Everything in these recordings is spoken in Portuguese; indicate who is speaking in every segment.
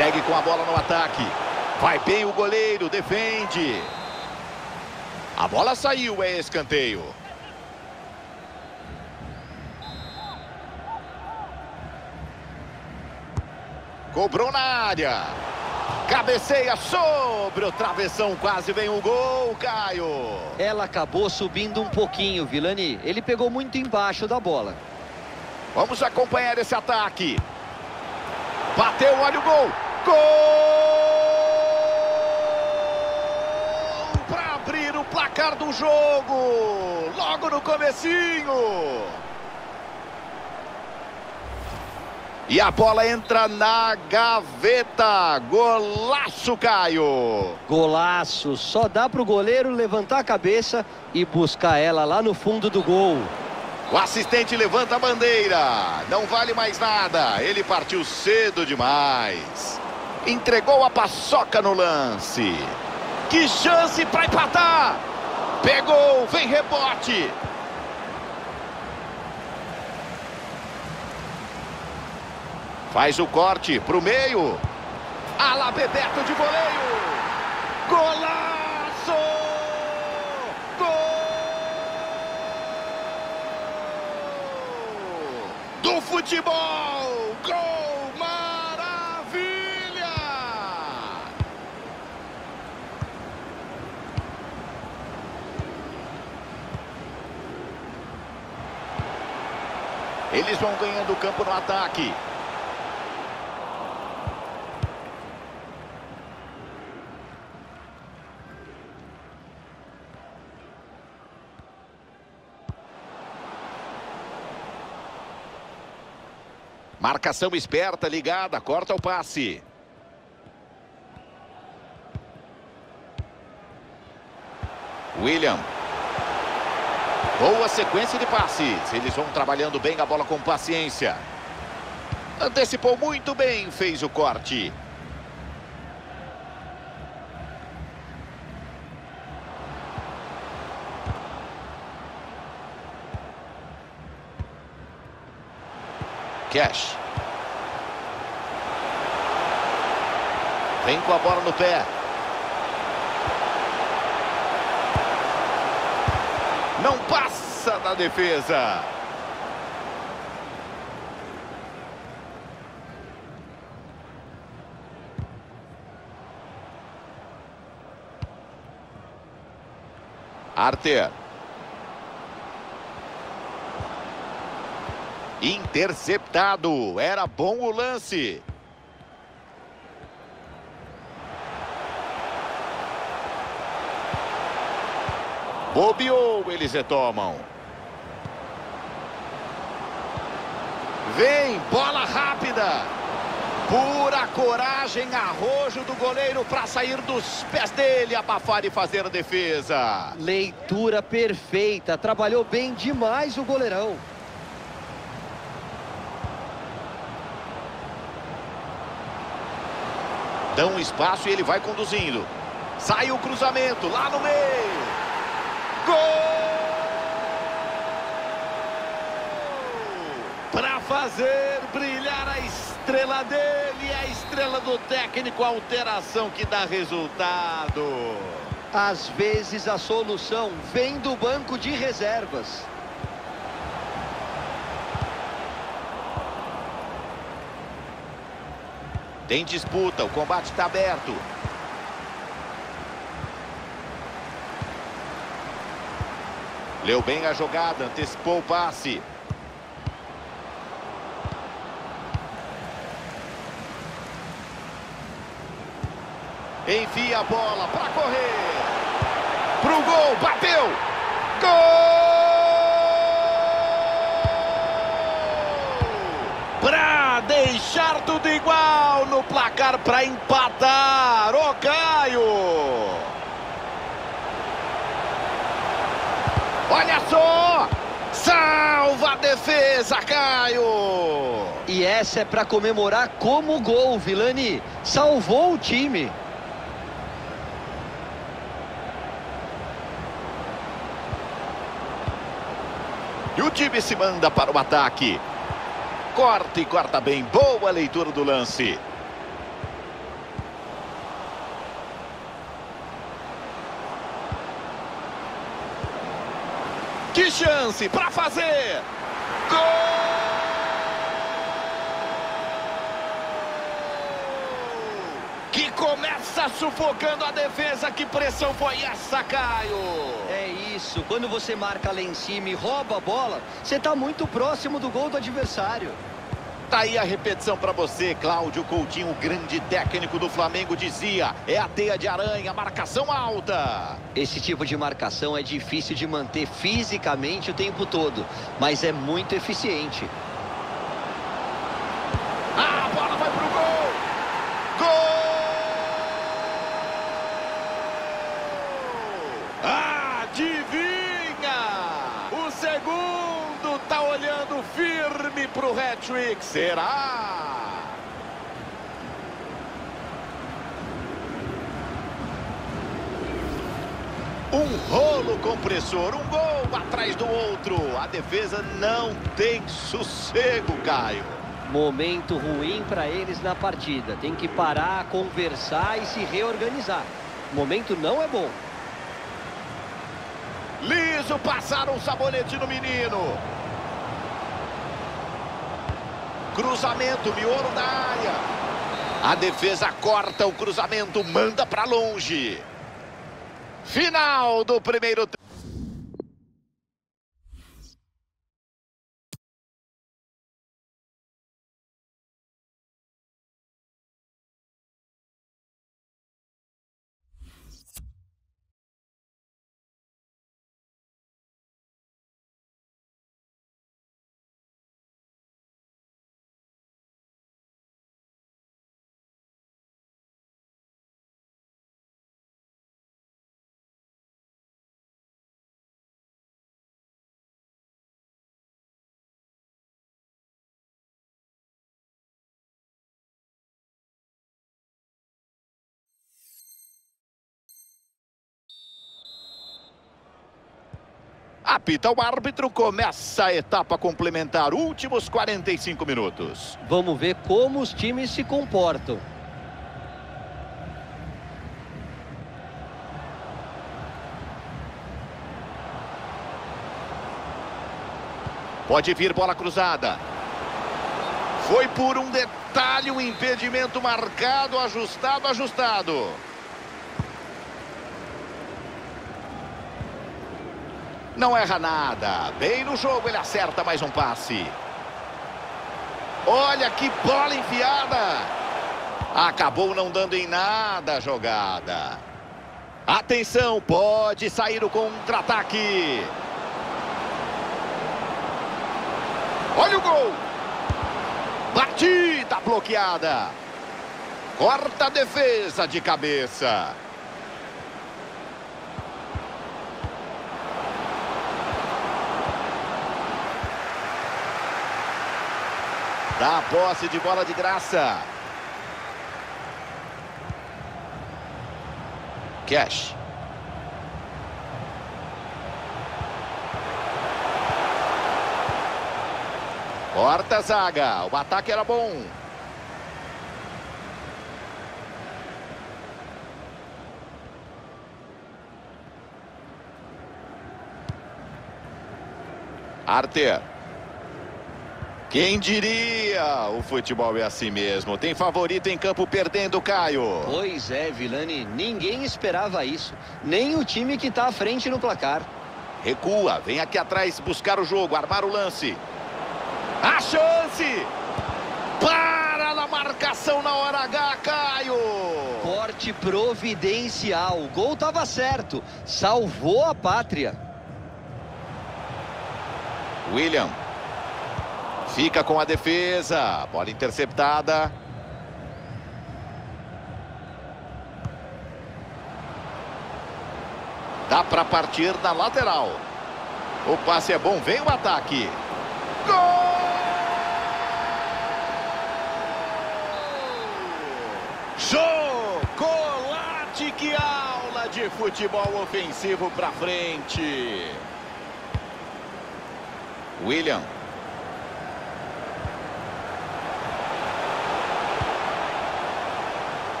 Speaker 1: Segue com a bola no ataque. Vai bem o goleiro, defende. A bola saiu, é escanteio. Cobrou na área. Cabeceia sobre o travessão, quase vem o gol, Caio.
Speaker 2: Ela acabou subindo um pouquinho, Vilani. Ele pegou muito embaixo da bola.
Speaker 1: Vamos acompanhar esse ataque. Bateu, olha o gol. Gol! Para abrir o placar do jogo. Logo no comecinho. E a bola entra na gaveta. Golaço, Caio.
Speaker 2: Golaço. Só dá para o goleiro levantar a cabeça e buscar ela lá no fundo do gol.
Speaker 1: O assistente levanta a bandeira. Não vale mais nada. Ele partiu cedo demais. Entregou a paçoca no lance. Que chance para empatar. Pegou, vem rebote. Faz o corte para o meio. Ala Bebeto de voleio. Golaço! Gol! Do futebol! Gol! Maravilha! Eles vão ganhando o campo no ataque. Marcação esperta, ligada, corta o passe. William. Boa sequência de passes. Eles vão trabalhando bem a bola com paciência. Antecipou muito bem, fez o corte. Cash. Vem com a bola no pé. Não passa da defesa. Arter. Interceptado. Era bom o lance. Bobeou, eles retomam. Vem, bola rápida. Pura coragem, arrojo do goleiro para sair dos pés dele, abafar e fazer a defesa.
Speaker 2: Leitura perfeita. Trabalhou bem demais o goleirão.
Speaker 1: Dão um espaço e ele vai conduzindo. Sai o cruzamento lá no meio. Gol! Para fazer brilhar a estrela dele, a estrela do técnico, a alteração que dá resultado.
Speaker 2: Às vezes a solução vem do banco de reservas.
Speaker 1: Tem disputa, o combate está aberto. Leu bem a jogada, antecipou o passe. Envia a bola para correr. Pro gol, bateu. Gol! Para deixar tudo igual no placar para empatar. Ô Caio! Olha só! Salva a defesa, Caio!
Speaker 2: E essa é para comemorar como gol, Vilani. Salvou o time.
Speaker 1: E o time se manda para o ataque. Corta e corta bem. Boa leitura do lance. Que chance para fazer! Gol! que começa sufocando a defesa. Que pressão foi essa, Caio?
Speaker 2: É isso. Quando você marca lá em cima e rouba a bola, você está muito próximo do gol do adversário.
Speaker 1: Tá aí a repetição para você, Cláudio Coutinho, o grande técnico do Flamengo, dizia: é a teia de aranha, marcação alta.
Speaker 2: Esse tipo de marcação é difícil de manter fisicamente o tempo todo, mas é muito eficiente.
Speaker 1: Ah, a bola vai pro gol! Gol! Adivinha! O segundo tá olhando firme pro hat-trick. Será? Um rolo compressor, um gol atrás do outro. A defesa não tem sossego, Caio.
Speaker 2: Momento ruim para eles na partida. Tem que parar, conversar e se reorganizar. O momento não é bom.
Speaker 1: Liso passaram um sabonete no menino. Cruzamento, miolo da área. A defesa corta o cruzamento, manda para longe. Final do primeiro tempo. Apita o árbitro, começa a etapa complementar, últimos 45 minutos.
Speaker 2: Vamos ver como os times se comportam.
Speaker 1: Pode vir bola cruzada. Foi por um detalhe o impedimento marcado, ajustado, ajustado. Não erra nada. Bem no jogo, ele acerta mais um passe. Olha que bola enfiada. Acabou não dando em nada a jogada. Atenção, pode sair o contra-ataque. Olha o gol. Batida bloqueada. Corta a defesa de cabeça. Dá a posse de bola de graça. Cash. Corta a zaga. O ataque era bom. Arter. Quem diria? O futebol é assim mesmo. Tem favorito em campo perdendo, Caio.
Speaker 2: Pois é, Vilani. Ninguém esperava isso. Nem o time que está à frente no placar.
Speaker 1: Recua. Vem aqui atrás buscar o jogo. Armar o lance. A chance! Para na marcação na hora H, Caio.
Speaker 2: Corte providencial. O gol estava certo. Salvou a pátria.
Speaker 1: William. Fica com a defesa. Bola interceptada. Dá para partir na lateral. O passe é bom, vem o ataque. Gol! Chocolate, que aula de futebol ofensivo para frente. William.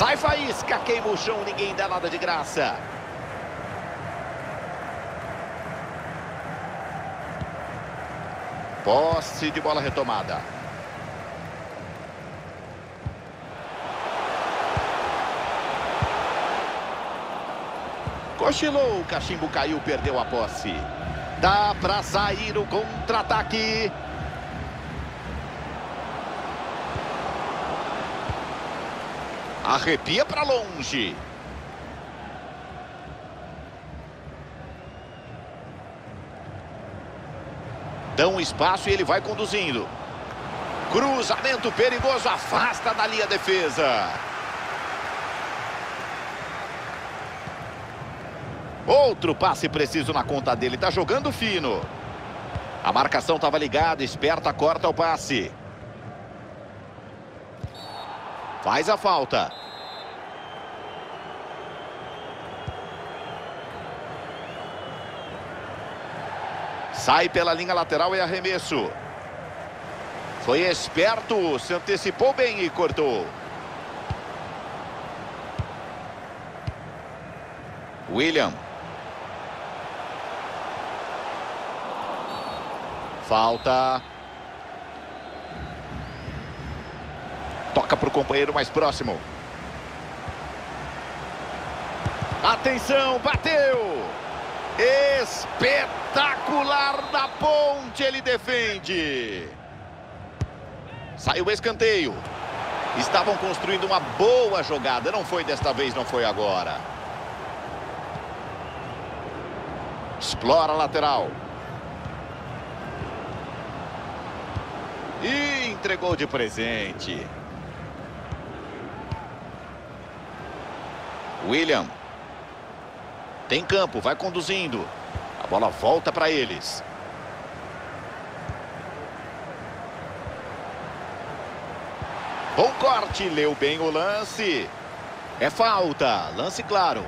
Speaker 1: Sai faísca, queima o chão, ninguém dá nada de graça. Posse de bola retomada. Cochilou, o cachimbo caiu, perdeu a posse. Dá para sair o contra-ataque. Arrepia para longe. Dão espaço e ele vai conduzindo. Cruzamento perigoso, afasta da linha defesa. Outro passe preciso na conta dele, tá jogando fino. A marcação estava ligada, esperta, corta o passe. Faz a falta. Sai pela linha lateral e arremesso. Foi esperto, se antecipou bem e cortou. William. Falta. Toca para o companheiro mais próximo. Atenção, bateu! Espetacular da ponte, ele defende. Saiu o escanteio. Estavam construindo uma boa jogada. Não foi desta vez, não foi agora. Explora a lateral. E entregou de presente. William. Tem campo, vai conduzindo. Bola volta para eles. Bom corte, leu bem o lance. É falta, lance claro.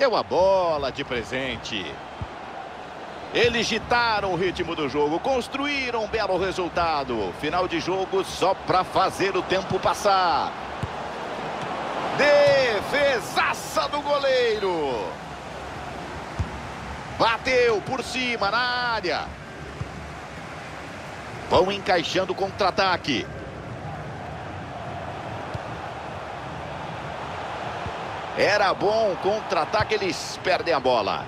Speaker 1: Deu a bola de presente. Eles gitaram o ritmo do jogo, construíram um belo resultado. Final de jogo só para fazer o tempo passar. Defesaça do goleiro. Bateu por cima na área. Vão encaixando o contra-ataque. Era bom contra-ataque, eles perdem a bola.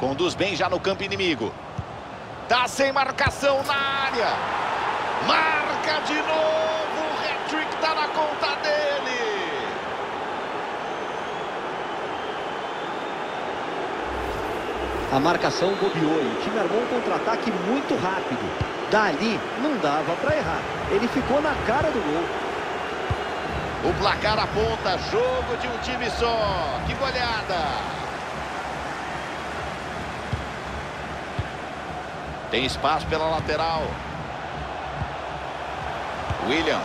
Speaker 1: Conduz bem já no campo inimigo. Tá sem marcação na área. Marca de novo. O hat-trick tá na conta dele.
Speaker 2: A marcação bobeou e o time armou um contra-ataque muito rápido. Dali não dava para errar. Ele ficou na cara do gol.
Speaker 1: O placar aponta jogo de um time só. Que goleada! Tem espaço pela lateral. William.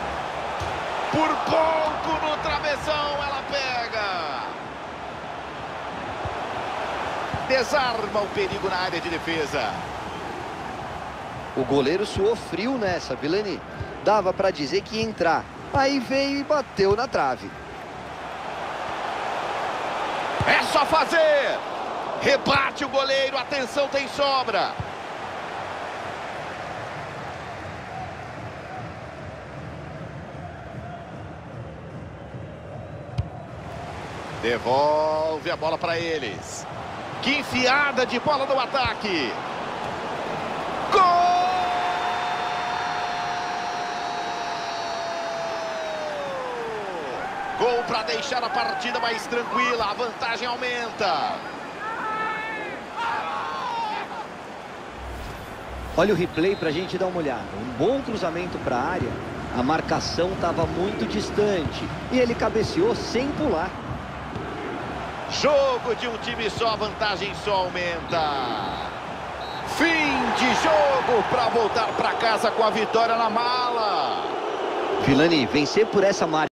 Speaker 1: Por pouco no travessão ela pega. Desarma o perigo na área de defesa.
Speaker 2: O goleiro suou frio nessa, Vilani. Dava para dizer que ia entrar. Aí veio e bateu na trave.
Speaker 1: É só fazer. Rebate o goleiro. Atenção, tem sobra. Devolve a bola para eles. Que enfiada de bola no ataque. Gol! Gol para deixar a partida mais tranquila. A vantagem aumenta.
Speaker 2: Olha o replay para a gente dar uma olhada. Um bom cruzamento para a área. A marcação estava muito distante. E ele cabeceou sem pular.
Speaker 1: Jogo de um time só, a vantagem só aumenta. Fim de jogo para voltar para casa com a vitória na mala.
Speaker 2: Vilani, vencer por essa marca.